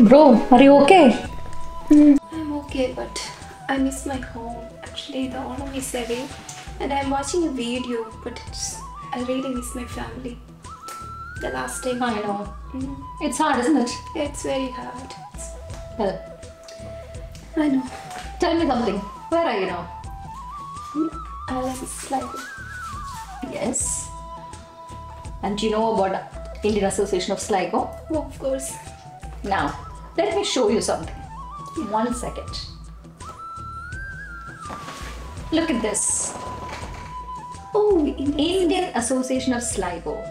Bro, are you okay? I'm okay, but I miss my home. Actually, the Onam is away, and I'm watching a video, but it's, I really miss my family. The last time I know. Mm, It's hard, isn't it? it's very hard. Well, I know. tell me something. Where are you now? I like Sligo. Yes. And do you know about Indian Association of Sligo? Oh, of course. Now, let me show you something. One second. Look at this. Oh, Indian Association of Sligo.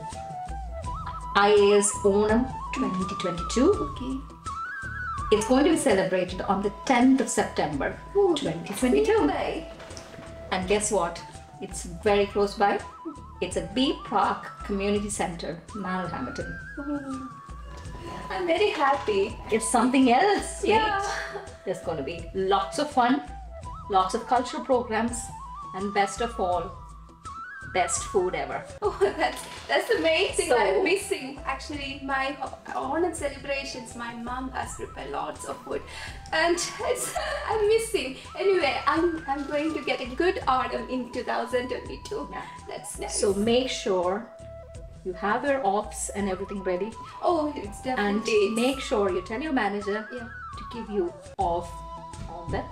IAS Onam 2022. okay. It's going to be celebrated on the 10th of September Oh, 2022. Bye. And guess what? It's very close by. It's at Bee Park Community Center, Manor Hamilton. Oh. I'm very happy. It's something else. Yeah. There's going to be lots of fun, lots of cultural programs, and best of all, best food ever. Oh, that's that's the main thing So- I'm missing. Actually, my ho- Onam celebrations, my mom has prepared lots of food, and it's, I'm missing. Anyway, I'm I'm going to get a good autumn in 2022. Yeah. That's nice. So make sure you have your offs and everything ready, oh, it's definitely. and definitely make sure you tell your manager yeah, to give you off on the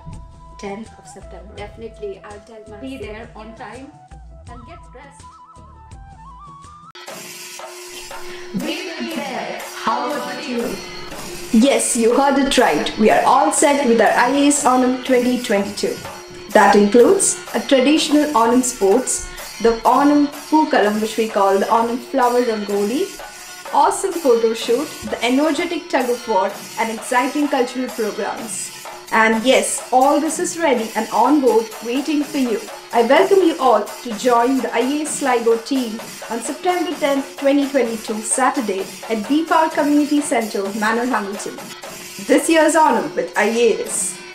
10th of September. definitely. I'll tell my Be there on time and get dressed. We will be there. How about you? Yes, you heard it right. We are all set with our IAS Onam 2022. That includes a traditional Onam sports, the Onam Pookalam, which we call the Onam Flower Rangoli, awesome photo shoot, the energetic tug of war, and exciting cultural programs. And yes, all this is ready and on board waiting for you. I welcome you all to join the IAS Sligo team on September 10, 2022, Saturday at Bee Park Community Centre, Manor Hamilton. This year's Onam with IAS.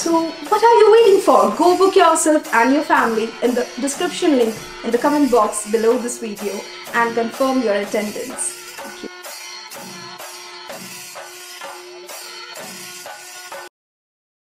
So, what are you waiting for? Go book yourself and your family in the description link in the comment box below this video and confirm your attendance.